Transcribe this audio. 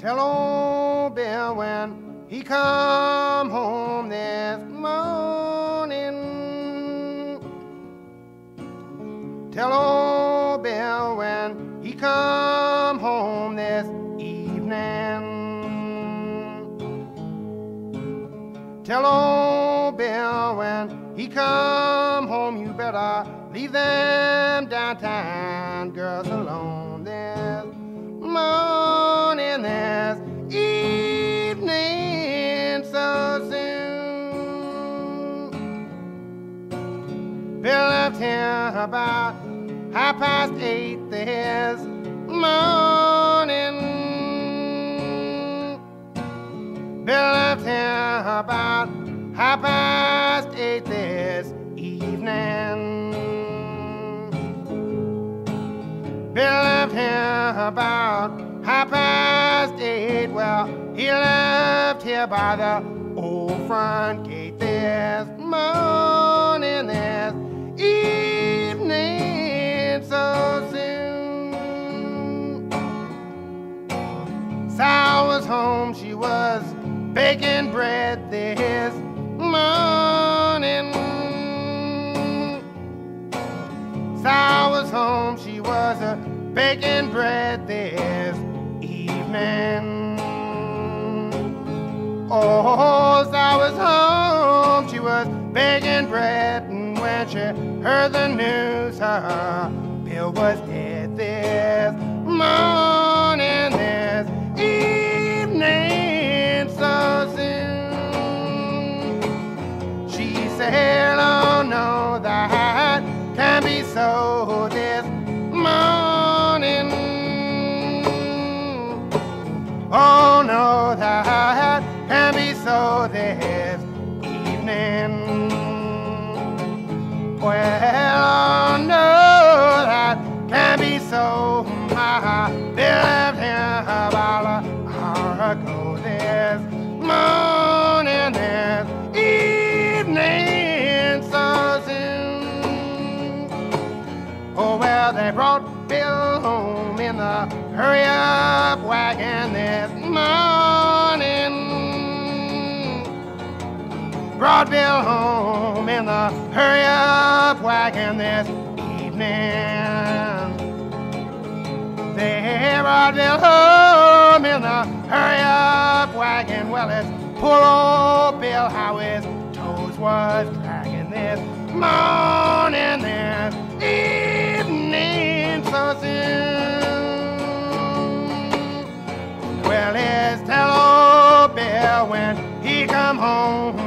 Tell old Bill when he come home this morning. Tell old Bill when he come home this evening. Tell old Bill when he come home, you better leave them downtown girls alone left here about half past eight this morning. Bill left here about half past eight this evening. Bill left here about half past eight. Well, he left here by the old front gate this morning, baking bread this morning. Sal was home, she was a baking bread this evening. Oh, Sal was home, she was baking bread, and when she heard the news, her Bill was dead this so this morning. Oh no, that can be so this evening. Well, oh no, that can be so. My here about an hour ago this they brought Bill home in the hurry up wagon this morning. Brought Bill home in the hurry up wagon this evening. They brought Bill home in the hurry up wagon. Well, it's poor old Bill, how his toes was dragging this morning, this evening, come home